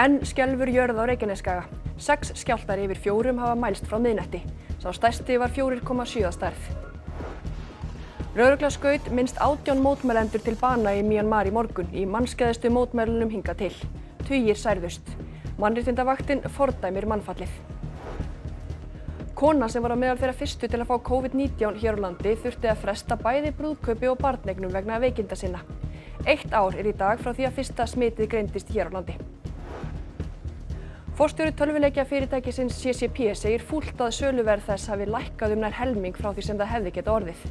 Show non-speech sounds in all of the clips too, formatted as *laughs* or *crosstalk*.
Enn skjálfur jörð á Reykjaneskaga. Sex skjáltar yfir fjórum hafa mælst frá miðnætti. Sá stærsti var 4,7 stærð. Rörugla skaut minnst átján mótmælendur til bana í Myanmar í morgun í mannskeðistu mótmælunum hinga til. Tugir særðust. Mannréttindavaktin fordæmir mannfallið. Kona sem var á meðal þeirra fyrstu til að fá COVID-19 hér á landi þurfti að fresta bæði brúðkaupi og barnegnum vegna veikinda sinna. Eitt ár er í dag frá því að fyrsta smitið greindist hér á landi. Forstjóri tölvuleikja fyrirtækisins CCP segir fúlt að söluverð þess hafi lækkað um nær helming frá því sem það hefði geta orðið.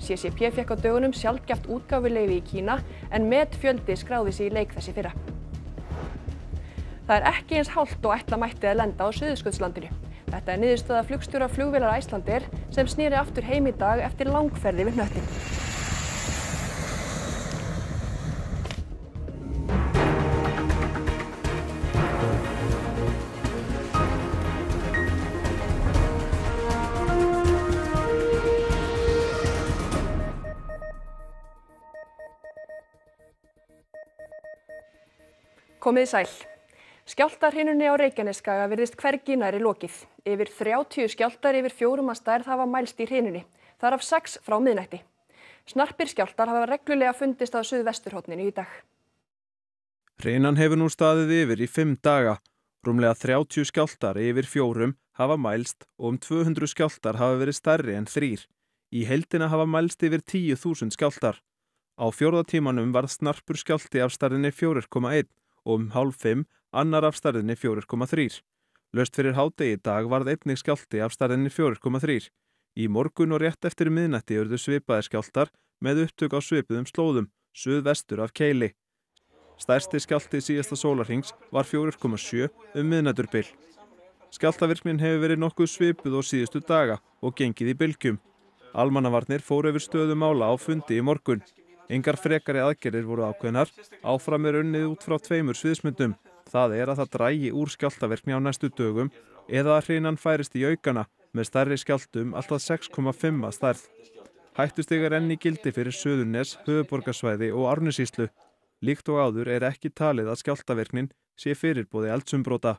CCP fekk á dögunum sjálfgeft útgáfuleifi í Kína en met fjöldi skráði sig í leik þessi fyrra. Það er ekki eins hált og ætla mætti að lenda á Suðurskjöldslandinu. Þetta er niðurstöða flugstjóra flugvélar Æslandir sem snýri aftur heim í dag eftir langferði við hnöttin. Komið sæl. Skjáltarhinunni á Reykjaneskaga virðist hvergi næri lokið. Yfir 30 skjáltar yfir fjórum að stærð hafa mælst í hrinunni. Það er af 6 frá miðnætti. Snarpir skjáltar hafa reglulega fundist á suðvesturhóttninu í dag. Hrinan hefur nú staðið yfir í 5 daga. Rúmlega 30 skjáltar yfir fjórum hafa mælst og um 200 skjáltar hafa verið stærri en þrýr. Í heildina hafa mælst yfir 10.000 skjáltar. Á fjórðatímanum varð snarpur skjálti af stærðinni 4,1 og um hálf 5 annar af stærðinni 4,3. Löst fyrir hádegi í dag varð einnig skjálti af stærðinni 4,3. Í morgun og rétt eftir miðnætti urðu svipaði skjáltar með upptök á svipuðum slóðum, suðvestur af Keili. Stærsti skjálti síðasta sólarhings var 4,7 um miðnætturbyll. Skjáltavirknin hefur verið nokkuð svipuð og síðustu daga og gengið í bylgjum. Almannavarnir fóru yfir stöðu mála á fundi í morgun. Engar frekari aðgerðir voru ákveðnar, áfram er unnið út frá tveimur sviðsmyndum. Það er að það drægi úr skjáltaverkni á næstu dögum eða að hrinan færist í aukana með stærri skjáltum alltaf 6,5 að stærð. Hættustegar enn í gildi fyrir Suðurnes, Höfuborgarsvæði og Árnusíslu. Líkt og áður er ekki talið að skjáltaverknin sé fyrirbóði eldsumbróta.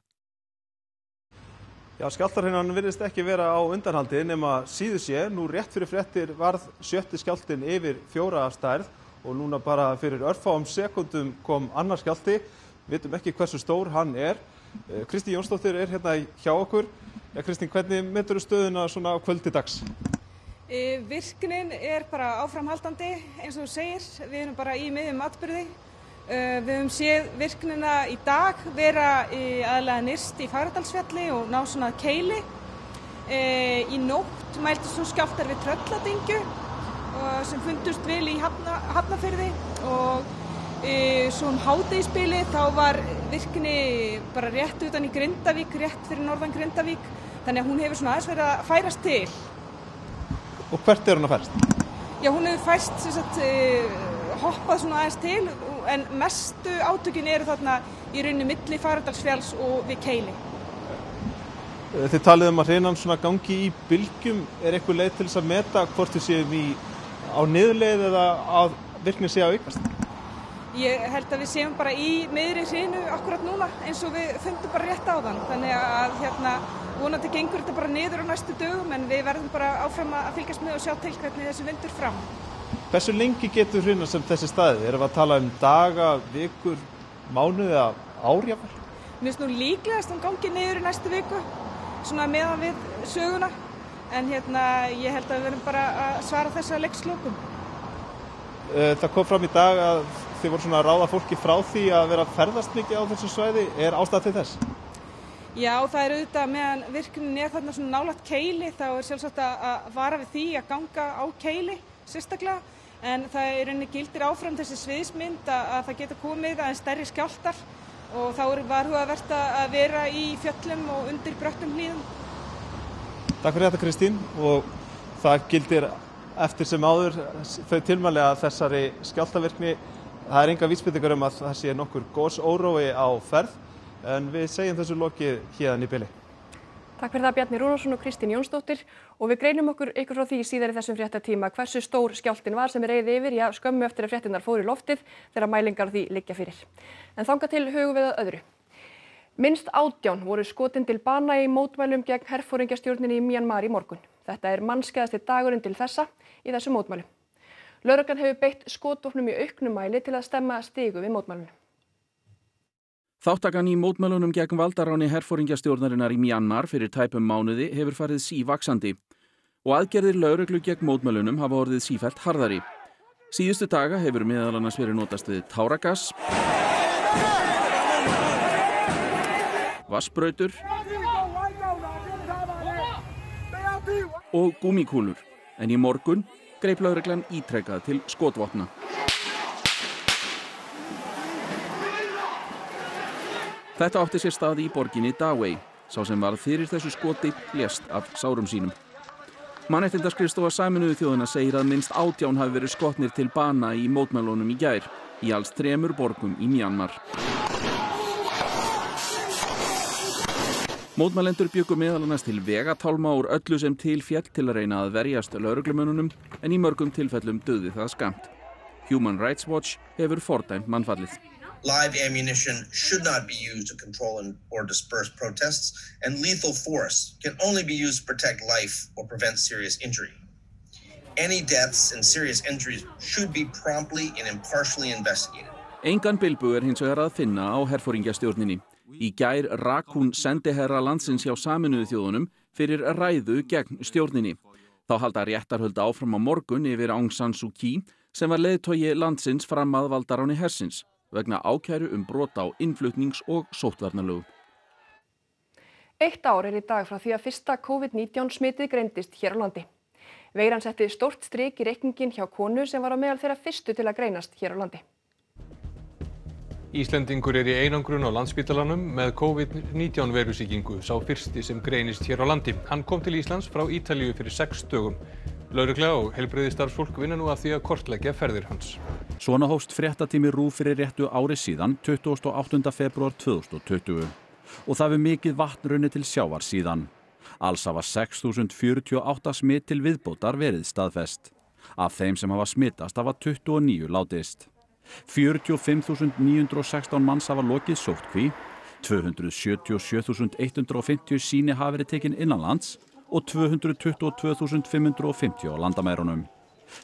Já, skjáltarhinnan virðist ekki vera á undanhaldi nema síðu sé. Nú rétt fyrir frettir varð sjötti skjáltin yfir fjóra stærð og núna bara fyrir örfáum sekundum kom annar skjálti. Vitum ekki hversu stór hann er. Kristi Jónsdóttir er hérna hjá okkur. Ja, Kristín, hvernig myndur þú stöðuna svona á kvöldi dags? E, virknin er bara áframhaldandi eins og þú segir. Við erum bara í miðjum atbyrði. Uh, við höfum séð virknina í dag vera í aðlega nýrst í Fagradalsfjalli og ná svona keili. Uh, í nótt mæltist svo skjáltar við Trölladingju uh, sem fundust vel í hafna, Hafnafyrði og svo um hátegisbili þá var virkni bara rétt utan í Grindavík, rétt fyrir norðan Grindavík. Þannig að hún hefur svona aðeins verið að færast til. Og hvert er hún að færast? Já, hún hefur fæst sem sagt hoppað svona aðeins til en mestu átökin eru þarna í rauninni milli Faradalsfjalls og við Keili. Þið talið um að hreinan svona gangi í bylgjum. Er eitthvað leið til þess að meta hvort þið séum í á niðurleið eða að virknin sé að aukast? Ég held að við séum bara í miðri hreinu akkurat núna eins og við fundum bara rétt á þann. Þannig að hérna vonandi gengur þetta bara niður á næstu dögum en við verðum bara áfram að fylgjast með og sjá til hvernig þessu vindur fram. Hversu lengi getur hruna sem þessi staði? Erum við að tala um daga, vikur, mánuði eða árjafar? Mér finnst nú líklegast hún gangi niður í næstu viku, svona meðan við söguna. En hérna, ég held að við verðum bara að svara þess að leikslokum. Það kom fram í dag að þið voru svona að ráða fólki frá því að vera að ferðast mikið á þessu svæði. Er ástæð til þess? Já, það er auðvitað meðan virknin er þarna svona nálat keili, þá er sjálfsagt að vara við því að ganga á keili sérstaklega en það er rauninni gildir áfram þessi sviðismynd að, að það geta komið aðeins stærri skjáltar og þá er varhugavert að vera í fjöllum og undir bröttum hlýðum. Takk fyrir þetta Kristín og það gildir eftir sem áður þau tilmæli að þessari skjáltavirkni það er enga vísbyttingar um að það sé nokkur góðs órói á ferð en við segjum þessu lokið hérna í byli. Takk fyrir það Bjarni Rúnarsson og Kristín Jónsdóttir og við greinum okkur ykkur frá því síðar í þessum fréttatíma hversu stór skjáltin var sem er reyði yfir, já skömmu eftir að fréttinnar fóru í loftið þegar mælingar því liggja fyrir. En þanga til hugum við að öðru. Minnst átján voru skotin til bana í mótmælum gegn herfóringjastjórninni í Myanmar í morgun. Þetta er mannskeiðasti dagurinn til þessa í þessu mótmælum. Lauruglan hefur beitt skotvopnum í auknum mæli til að stemma stigu við mótmælunum. Þáttakan í mótmælunum gegn valdaráni herfóringjastjórnarinnar í Myanmar fyrir tæpum mánuði hefur farið sívaksandi og aðgerðir lauruglu gegn mótmælunum hafa orðið sífælt harðari. Síðustu daga hefur meðal annars verið notast við táragas, vassbrautur og gúmikúlur en í morgun greip lauruglan ítrekkað til skotvopna. Þetta átti sér staði í borginni Dawei. Sá sem var fyrir þessu skoti lést af sárum sínum. Mannettindaskristofa Sæminuðu þjóðuna segir að minnst átján hafi verið skotnir til bana í mótmælunum í gær í alls tremur borgum í Mjanmar. Mótmælendur byggu meðal annars til vegatálma úr öllu sem til fjall til að reyna að verjast lauruglumönunum en í mörgum tilfellum döði það skamt. Human Rights Watch hefur fordæmt mannfallið. Live ammunition should not be used to control and, or disperse protests, and lethal force can only be used to protect life or prevent serious injury. Any deaths and serious injuries should be promptly and impartially investigated. Engan bilbu er hins vegar að finna á herfóringjastjórninni. Í gær rak hún sendiherra landsins hjá saminuðu þjóðunum fyrir ræðu gegn stjórninni. Þá halda réttarhöld áfram á morgun yfir Aung San Suu Kyi sem var leiðtogi landsins fram að valdaráni hersins vegna ákæru um brota á innflutnings- og sóttvarnalögu. Eitt ár er í dag frá því að fyrsta COVID-19 smitið greindist hér á landi. Veiran setti stort strik í reikningin hjá konu sem var á meðal þeirra fyrstu til að greinast hér á landi. Íslendingur er í einangrun á landsbítalanum með COVID-19 verusíkingu, sá fyrsti sem greinist hér á landi. Hann kom til Íslands frá Ítalíu fyrir sex dögum. Laurugla og helbreyðistarfsfólk vinna nú að því að kortleggja ferðir hans. Svona hófst fréttatími RÚV fyrir réttu ári síðan 28. februar 2020 og það við mikið vatn runni til sjávar síðan. Alls hafa 6.048 smitt til viðbótar verið staðfest. Af þeim sem hafa smittast hafa 29 látist. 45.916 manns hafa lokið sóttkví, 277.150 síni hafa verið tekin innanlands og 222.550 á landamærunum.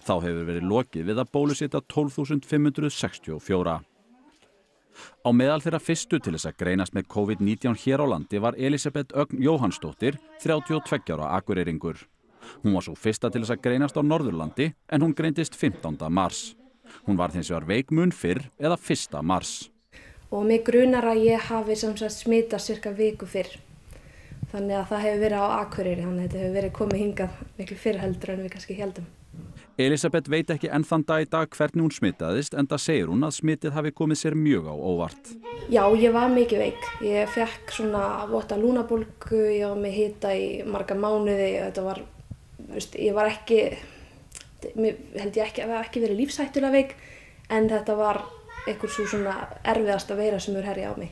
Þá hefur verið lokið við að bólusita 12.564. Á meðal þeirra fyrstu til þess að greinast með COVID-19 hér á landi var Elisabeth Ögn Jóhannsdóttir, 32 ára akureyringur. Hún var svo fyrsta til þess að greinast á Norðurlandi en hún greindist 15. mars. Hún var þins vegar veikmun fyrr eða 1. mars. Og mig grunar að ég hafi smita cirka viku fyrr. Þannig að það hefur verið á Akureyri, þannig að þetta hefur verið komið hingað miklu fyrrheldur en við kannski heldum. Elisabeth veit ekki enn þann dag í dag hvernig hún smitaðist en það segir hún að smitið hafi komið sér mjög á óvart. Já, ég var mikið veik. Ég fekk svona vota lúnabólgu, ég var með hita í marga mánuði og þetta var, veist, ég var ekki, held ég ekki að það ekki verið lífsættulega veik en þetta var einhver svo svona erfiðasta veira sem er herja á mig.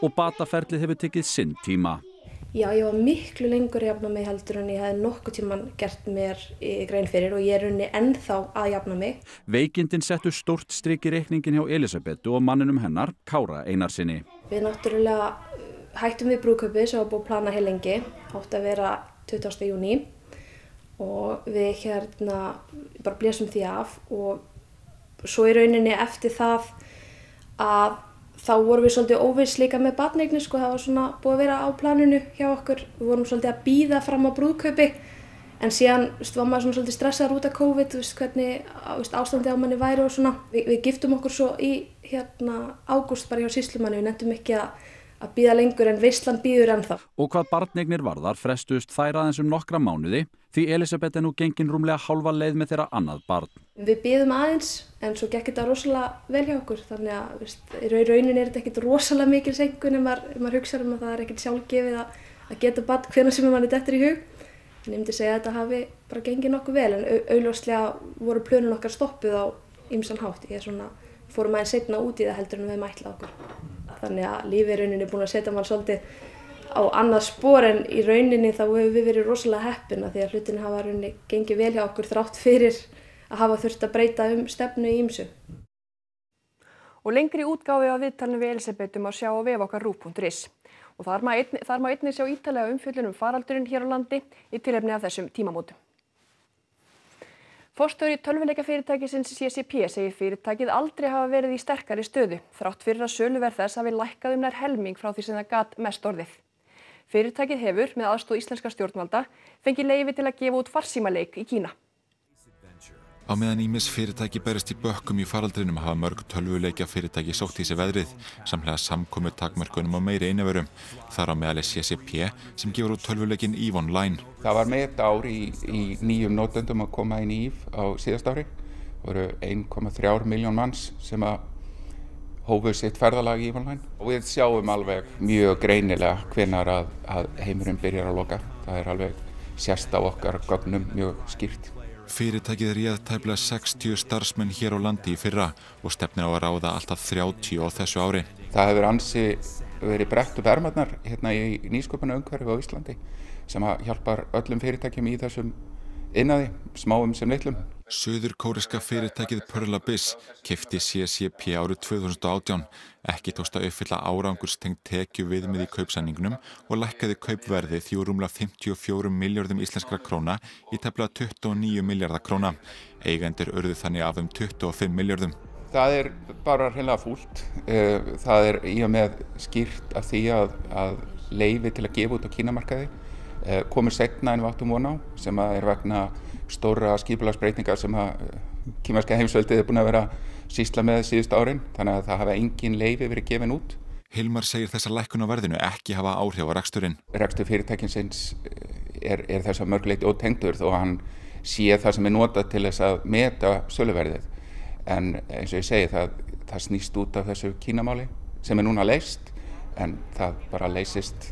Og bataferlið hefur tekið sinn tíma. Já, ég var miklu lengur jafna mig heldur en ég hef nokkuð tíman gert mér í grein fyrir og ég er unni ennþá að jafna mig. Veikindin settu stort strik í reikningin hjá Elisabetu og manninum hennar, Kára Einarsinni. Við náttúrulega hættum við brúköpi sem var búið að plana heil lengi, átti að vera 20. júni og við hérna bara blésum því af og svo í rauninni eftir það að þá vorum við svolítið óviss líka með batneignir sko, það var svona búið að vera á planinu hjá okkur, við vorum svolítið að býða fram á brúðkaupi en síðan veist, var maður svolítið stressaður út af COVID, veist, hvernig veist, ástandi á manni væri og svona. Vi, við giftum okkur svo í hérna ágúst bara hjá síslumanni, við nefndum ekki að að býða lengur en Veistland býður ennþá. Og hvað barneignir varðar frestust þær aðeins um nokkra mánuði því Elisabeth er nú gengin rúmlega halva leið með þeirra annað barn. Við býðum aðeins en svo gekk þetta rosalega vel hjá okkur þannig að veist, í raunin er þetta ekkert rosalega mikil sengun ef maður, maður hugsa um að það er ekkert sjálfgefið að, að geta barn hvernig sem mann er dettur í hug. En ég myndi segja að þetta hafi bara gengið nokkuð vel en auðljóslega voru plönun okkar stoppuð á ymsan hátt. Ég er svona, fórum aðeins setna út í það heldur en við mætla okkur þannig að lífið í rauninni er búin að setja mann svolítið á annað spór en í rauninni þá hefur við verið rosalega heppina því að hlutin hafa rauninni gengið vel hjá okkur þrátt fyrir að hafa þurft að breyta um stefnu í ýmsu. og lengri útgáfi af viðtalinu við Elisabethum að sjá á vef okkar rúf.is. Og þar má einni, sjá ítalega umfjöllunum faraldurinn hér á landi í tilefni af þessum tímamótum. Forstöri tölvuleika fyrirtækisins CCP segir fyrirtækið aldrei hafa verið í sterkari stöðu, þrátt fyrir að söluverð þess hafi lækkað um nær helming frá því sem það gat mest orðið. Fyrirtækið hefur, með aðstóð íslenska stjórnvalda, fengið leifi til að gefa út farsímaleik í Kína. Á meðan ímis fyrirtæki berist í bökkum í faraldrinum hafa mörg tölvuleikja fyrirtæki sótt í sig veðrið, samlega samkomu takmörkunum á meiri einverum. Þar á meðal er CCP sem gefur út tölvuleikin EVE Online. Það var með þetta ár í, í nýjum nótendum að koma inn í EVE á síðast ári. Það voru 1,3 miljón manns sem að hófuð sitt ferðalag í EVE Online. Og við sjáum alveg mjög greinilega hvenar að, að heimurinn byrjar að loka. Það er alveg sérst á okkar gögnum mjög skýrt. Fyrirtækið réð tæplega 60 starfsmenn hér á landi í fyrra og stefnir á að ráða alltaf 30 á þessu ári. Það hefur ansi verið brett upp ermarnar hérna í nýsköpuna umhverfi á Íslandi sem hjálpar öllum fyrirtækjum í þessum innaði, smáum sem litlum. Suður kóriska fyrirtækið Perla Biz kefti CCP árið 2018. Ekki tókst að uppfylla árangurstengt tekju viðmið í kaupsæningnum og lækkaði kaupverði því úr rúmlega 54 miljardum íslenskra króna í tefla 29 miljardar króna. Eigendur örðu þannig af um 25 miljardum. Það er bara reynilega fúlt. Það er í og með skýrt af því að, að leifi til að gefa út á kínamarkaði komur setna en við áttum vona á sem er vegna stóra skipulagsbreytingar sem að kýmarska heimsveldið er búin að vera sísla með síðust árin þannig að það hafa engin leifi verið gefin út. Hilmar segir þessa lækkun á verðinu ekki hafa áhrif á reksturinn. Rekstur fyrirtækinsins er, er þess að mörgleiti ótengtur þó að hann sé það sem er notað til þess að meta söluverðið en eins og ég segi það, það snýst út af þessu kínamáli sem er núna leist en það bara leysist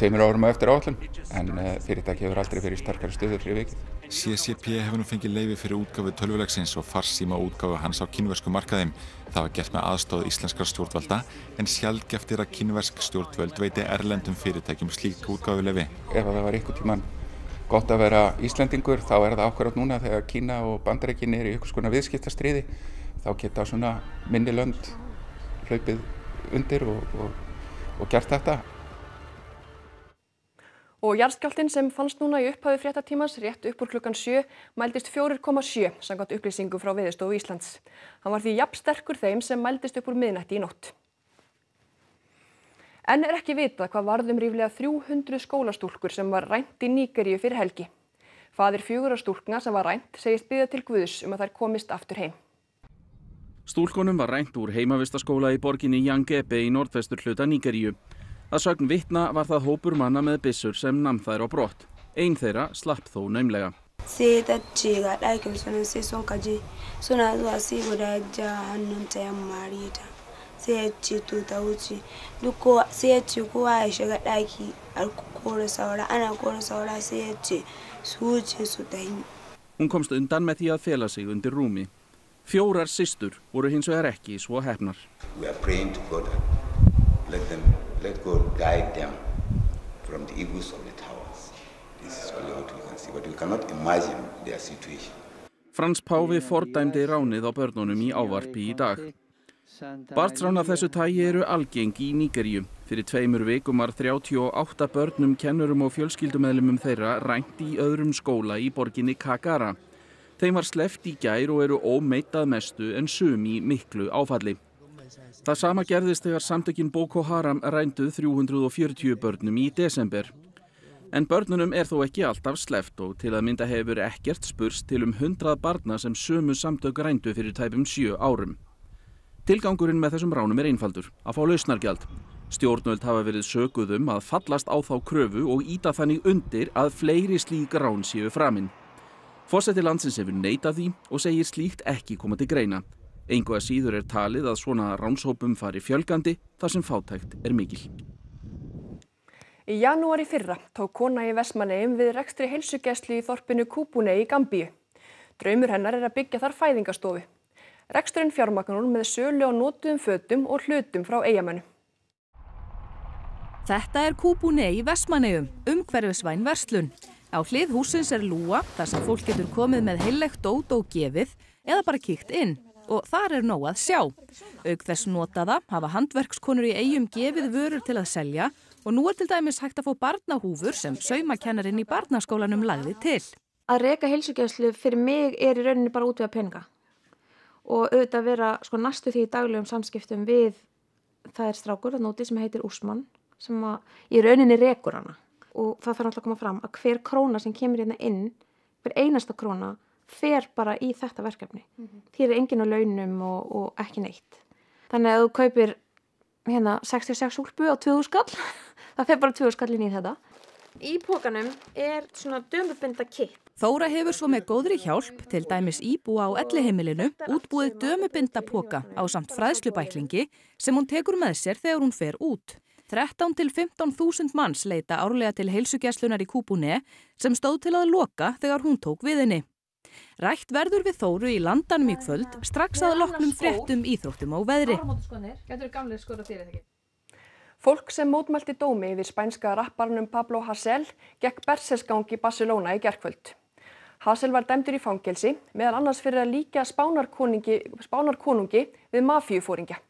tveimur árum eftir áallum en fyrirtæki hefur aldrei verið starkari stöður fyrir vikið. CCP hefur nú fengið leifi fyrir útgáfu tölvulegsins og farsíma útgáfu hans á kynversku markaðim. Það var gert með aðstóð íslenskar stjórnvalda en sjálfgeft er að kynversk stjórnvöld veiti erlendum fyrirtækjum slík útgáfu leifi. Ef það var einhvern tíman gott að vera Íslendingur þá er það akkurat núna þegar Kína og Bandarækin er í einhvers konar viðskiptastriði þá geta svona minni lönd hlaupið undir og, og, og gert þetta. Og jarðskjálftinn sem fannst núna í upphafi fréttatímans rétt upp úr klukkan 7 mældist 4,7 samkvæmt upplýsingu frá Viðstofu Íslands. Hann var því jafnsterkur þeim sem mældist upp úr miðnætti í nótt. En er ekki vitað hvað varðum ríflega 300 skólastúlkur sem var rænt í Níkeríu fyrir helgi. Fadir fjögur á stúlkna sem var rænt segist byggða til Guðs um að þær komist aftur heim. Stúlkonum var rænt úr heimavistaskóla í borginni Yangepe í nordvestur hluta Níkeríu. Að sögn vittna var það hópur manna með byssur sem namn þær á brott. Einn þeirra slapp þó naumlega. sai ta ce ga ɗakin sunan sai sun kaje suna zuwa sai guda ja hannunta ya mare ta sai ya ce to ta wuce duk sai ya ce kowa ya shiga ɗaki a kore saura ana kore saura sai ya ce su wuce su tahi Hún komst undan með því að fela sig undir rúmi. Fjórar systur voru hins vegar ekki svo hefnar. We are praying to God let them let God guide them from the evils of the towers. This is only what we can see, but we cannot imagine their situation. Frans Páfi fordæmdi ránið á börnunum í ávarpi í dag. Barnsrán af þessu tægi eru algeng í Nígeríu. Fyrir tveimur vikum var 38 börnum, kennurum og fjölskyldumæðlumum þeirra rænt í öðrum skóla í borginni Kagara. Þeim var sleft í gær og eru ómeittað mestu en sum í miklu áfalli. Það sama gerðist þegar samtökin Boko Haram rænduð 340 börnum í desember. En börnunum er þó ekki alltaf sleft og til að mynda hefur ekkert spurst til um 100 barna sem sömu samtök rændu fyrir tæpum 7 árum. Tilgangurinn með þessum ránum er einfaldur, að fá lausnargjald. Stjórnvöld hafa verið söguð um að fallast á þá kröfu og íta þannig undir að fleiri slík rán séu framinn. Fósetti landsins hefur neitað því og segir slíkt ekki koma til greina. Engu að síður er talið að svona ránshópum fari fjölgandi þar sem fátækt er mikil. Í janúari fyrra tók kona í Vestmanneim við rekstri heilsugæslu í þorpinu Kúbunei í Gambíu. Draumur hennar er að byggja þar fæðingastofu. Reksturinn fjármagnur með sölu á nótuðum fötum og hlutum frá eigamönnum. Þetta er Kúbunei í Vestmanneum, umhverfisvæn verslun. Á hlið húsins er lúa þar sem fólk getur komið með heillegt dót og gefið eða bara kíkt inn. Og þar er nóg að sjá. Auk þess notaða hafa handverkskonur í eigum gefið vörur til að selja og nú er til dæmis hægt að fá barnahúfur sem saumakennarinn í barnaskólanum lagði til. Að reyka heilsugjæslu fyrir mig er í rauninni bara út við að peninga og auðvitað vera sko næstu því í daglegum samskiptum við það er strákur að nóti sem heitir Úsmann sem að í rauninni rekur hana og það þarf alltaf að koma fram að hver króna sem kemur hérna inn, hver einasta króna fer bara í þetta verkefni. Mm -hmm. því er engin á launum og, og ekki neitt. Þannig að þú kaupir hérna 66 úlpu á 2000 skall *laughs* það fer bara 2000 skallin í þetta. Í pókanum er svona dömubinda kitt Þóra hefur svo með góðri hjálp til dæmis íbúa á elliheimilinu útbúið dömubinda póka á samt fræðslubæklingi sem hún tekur með sér þegar hún fer út. 13 til 15.000 manns leita árlega til heilsugjæslunar í Kúbúne sem stóð til að loka þegar hún tók við henni. Rætt verður við Þóru í landanum í kvöld strax að loknum fréttum íþróttum á veðri. Fólk sem mótmælti dómi yfir spænska rapparnum Pablo Hasél gekk bersesgang í Barcelona í gerkvöld. Hasél var dæmdur í fangelsi meðal annars fyrir að líka spánarkonungi við mafíufóringja.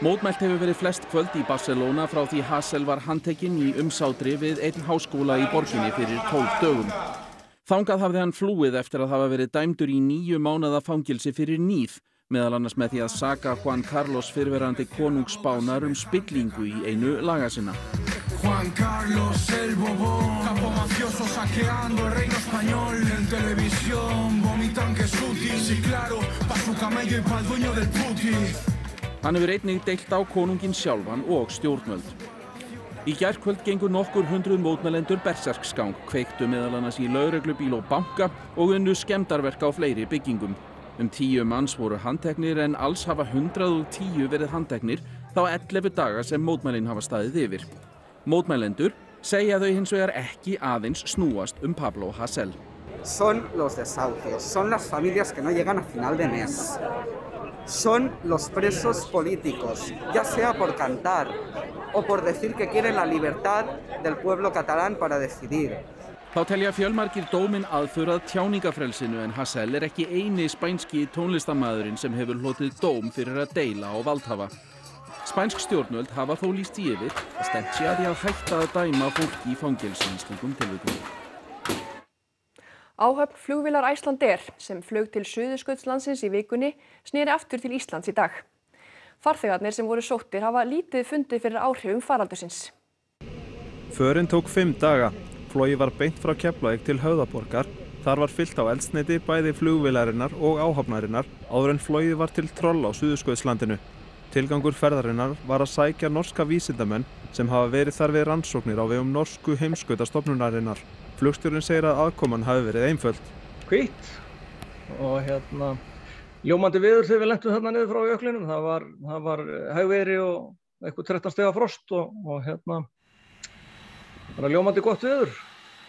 Mótmælt hefur verið flest kvöld í Barcelona frá því Hassel var handtekinn í umsátri við einn háskóla í borginni fyrir 12 dögum. Þangað hafði hann flúið eftir að hafa verið dæmdur í nýju mánada fangilsi fyrir nýð, meðal annars með því að saga Juan Carlos fyrirverandi konungsspánar um spillingu í einu laga sinna. Juan Carlos el bobo, capo mafioso saqueando el reino español en televisión, vomitan que es útil, sí claro, pa su camello y pa el dueño del puti. Hann hefur einnig deilt á konungin sjálfan og stjórnvöld. Í gærkvöld gengur nokkur hundruð mótmælendur berserksgang, kveiktu meðal annars í lauruglubíl og banka og unnu skemdarverk á fleiri byggingum. Um tíu manns voru handteknir en alls hafa 110 verið handteknir þá 11 daga sem mótmælinn hafa staðið yfir. Mótmælendur segja þau hins vegar ekki aðeins snúast um Pablo Hasél. Son los desahucios, son las familias que no llegan a final de mes. Son los presos políticos, ya sea por cantar o por decir que quieren la libertad del pueblo catalán para decidir. Þá telja fjölmarkir dóminn aðfurað tjáningafrelsinu en Hassel er ekki eini spænski tónlistamæðurinn sem hefur hlotið dóm fyrir að deila á valdhafa. Spænsk stjórnvöld hafa þó líst í yfir að að því að hætta að dæma fólki í slíkum tilvíkum. Áhöfn flugvilar Æslandir sem flög til Suðurskautslandsins í vikunni snýri aftur til Íslands í dag. Farþegarnir sem voru sóttir hafa lítið fundið fyrir áhrifum faraldusins. Förin tók fimm daga. Flói var beint frá Keflavík til Höðaborgar. Þar var fyllt á eldsneiti bæði flugvilarinnar og áhafnarinnar áður en flóið var til troll á Suðurskautslandinu. Tilgangur ferðarinnar var að sækja norska vísindamenn sem hafa verið þar við rannsóknir á vegum norsku heimskautastofnunarinnar. Flugstjórun segir að aðkoman hafi verið einföld. Hvitt og hérna ljómandi viður þegar við lendum þarna niður frá jöklinum. Það var, var hægveri og eitthvað 13 steg af frost og, og hérna það var ljómandi gott viður.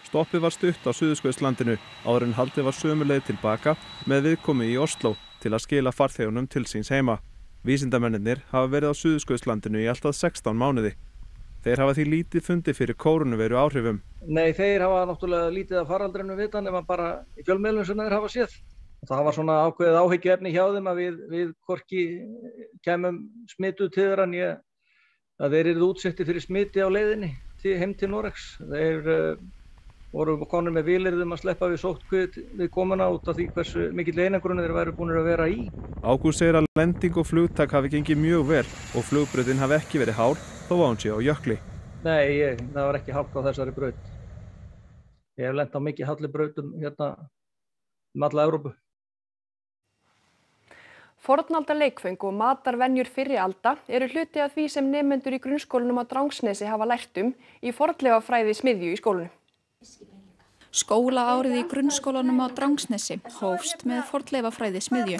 Stoppið var stutt á Suðurskauðslandinu áður en haldið var sömuleið tilbaka með viðkomi í Oslo til að skila farþegunum til síns heima. Vísindamennir hafa verið á Suðurskauðslandinu í alltaf 16 mánuði. Þeir hafa því lítið fundi fyrir kórunveru áhrifum. Nei, þeir hafa náttúrulega lítið að faraldrinu vita nema bara í fjölmiðlum sem þeir hafa séð. Það var svona ákveðið áhyggju efni hjá þeim að við, við korki kemum smittu til þeirra en ég að þeir eru útsetti fyrir smiti á leiðinni til, heim til Norex. Þeir uh, voru konur með vilirðum að sleppa við sótkvið við komuna út af því hversu mikill einangrunni þeir væri búin að vera í. Ágúst segir að lending og flugtak hafi gengið mjög vel og flugbröðin hafi ekki verið hár þó að hún sé á jökli. Nei, ég, það var ekki hálka á þessari braut. Ég hef lendið á mikið halli brautum hérna um alla Európu. Fornalda leikfeng og matarvenjur fyrri alda eru hluti af því sem nefnendur í grunnskólanum á Drangsnesi hafa lært um í fornlega fræði smiðju í skólunum. Skólaárið í grunnskólanum á Drangsnesi hófst með fornleifafræði smiðju.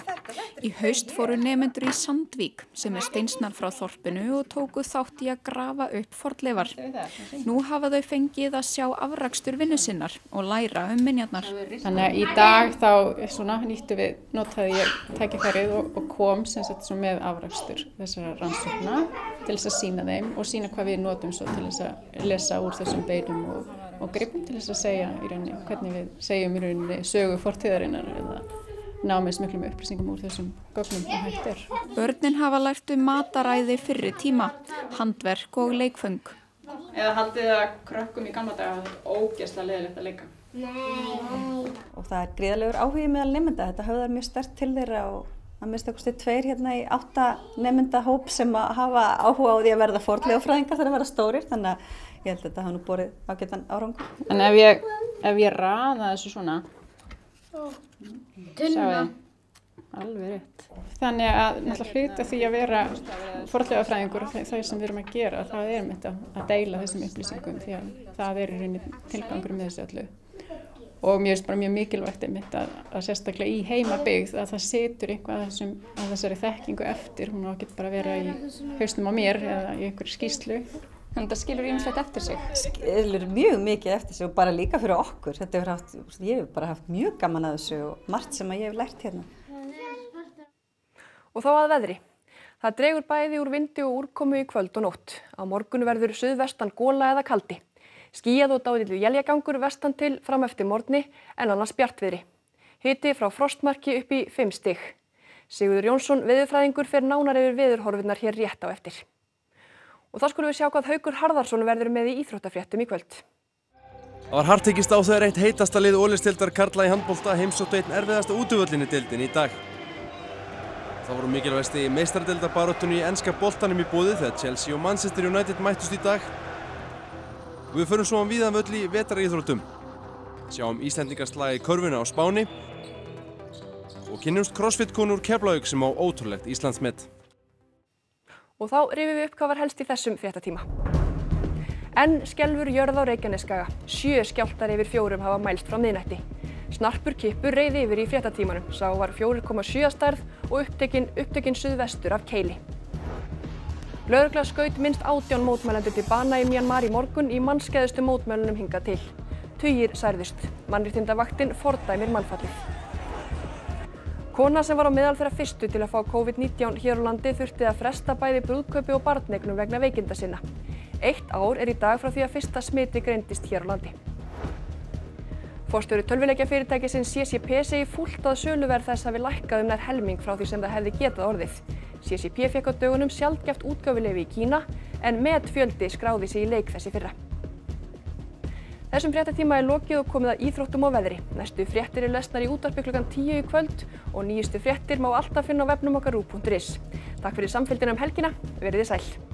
Í haust fóru nefnendur í Sandvík sem er steinsnar frá þorpinu og tóku þátt í að grafa upp fornleifar. Nú hafa þau fengið að sjá afrakstur vinnu sinnar og læra um minjarnar. Þannig að í dag þá svona, nýttu við, notaði ég tækifærið og, og kom sem svo með afrakstur þessara rannsókna til þess að sína þeim og sína hvað við notum svo til þess að lesa úr þessum beinum og og gripum til þess að segja í rauninni hvernig við segjum í rauninni sögu fortíðarinnar eða ná með þessum miklum upplýsingum úr þessum gögnum og hægt er. Börnin hafa lært um mataræði fyrri tíma, handverk og leikföng. Eða haldið að krökkum í gamla daga það er ógeðslega leðilegt að leika? Nei. Og það er gríðalegur áhugi meðal nefnda. Þetta höfðar mjög stert til þeirra og að mista okkur tveir hérna í átta nefndahóp sem að hafa áhuga á því að verða fordlegafræðingar þegar að vera stórir. Þannig að ég held að þetta hafa nú borið ágættan árangur. En ef ég, ef ég raða þessu svona, Tunna. Alveg rétt. Þannig að náttúrulega hluta því að vera forðlega fræðingur og það sem við erum að gera, það er mitt að deila þessum upplýsingum því að það er í rauninni tilgangur með þessu öllu. Og mér finnst bara mjög mikilvægt einmitt að, að sérstaklega í heimabygð að það setur eitthvað að, þessum, að þessari þekkingu eftir, hún á ekki bara að vera í hausnum á mér eða í einhverju skýslu. Þannig að það skilur ímslegt eftir sig. Skilur mjög mikið eftir sig og bara líka fyrir okkur. Þetta hefur haft, ég hef bara haft mjög gaman að þessu og margt sem að ég hef lært hérna. Og þá að veðri. Það dregur bæði úr vindi og úrkomu í kvöld og nótt. Á morgun verður suðvestan góla eða kaldi. Skíjað og dálitlu jæljagangur vestan til fram eftir morgni en annars bjartviðri. Hiti frá frostmarki upp í 5 stig. Sigurður Jónsson, veðurfræðingur, fer nánar yfir veðurhorfurnar hér rétt á eftir. Og þá skulum við sjá hvað Haukur Harðarsson verður með í íþróttafréttum í kvöld. Það var hartekist á þegar eitt heitasta lið ólistildar Karla í handbólta heimsóttu einn erfiðasta útvöllinni dildin í dag. Það voru mikilvægsti meistardildabaróttunni í ennska boltanum í bóði þegar Chelsea og Manchester United mættust í dag. Við förum svo á viðan völl í vetaríþróttum. Sjáum Íslandingarslagi körfuna á Spáni og kynnumst crossfit-konu úr Keflavík sem á ótrúlegt Íslandsmet. Og þá rifum við upp hvað var helst í þessum fréttatíma. En skelfur jörð á Reykjaneskaga. Sjö skjáltar yfir fjórum hafa mælst frá miðnætti. Snarpur kippur reyði yfir í fréttatímanum. Sá var 4,7 stærð og upptekinn upptekinn suðvestur af keili. Laurugla skaut minnst átján mótmælendur til bana í Myanmar í morgun í mannskeiðustu mótmælunum hingað til. Tugir særðust. Mannréttindavaktinn fordæmir mannfallið. Kona sem var á meðal þeirra fyrstu til að fá COVID-19 hér á landi þurfti að fresta bæði brúðkaupi og barnegnum vegna veikinda sinna. Eitt ár er í dag frá því að fyrsta smiti greindist hér á landi. Forstjóri tölvuleikjafyrirtækisins CCP segir fúlt að söluverð þess hafi lækkað um nær helming frá því sem það hefði getað orðið. CCP fekk á dögunum sjaldgæft útgáfilefi í Kína en met fjöldi skráði sig í leik þessi fyrra. Þessum fréttatíma er lokið og komið að íþróttum og veðri. Næstu fréttir er lesnar í útarpi klukkan 10 í kvöld og nýjustu fréttir má alltaf finna á vefnum okkar rú.is. Takk fyrir samfélgina um helgina, verið þið sæl.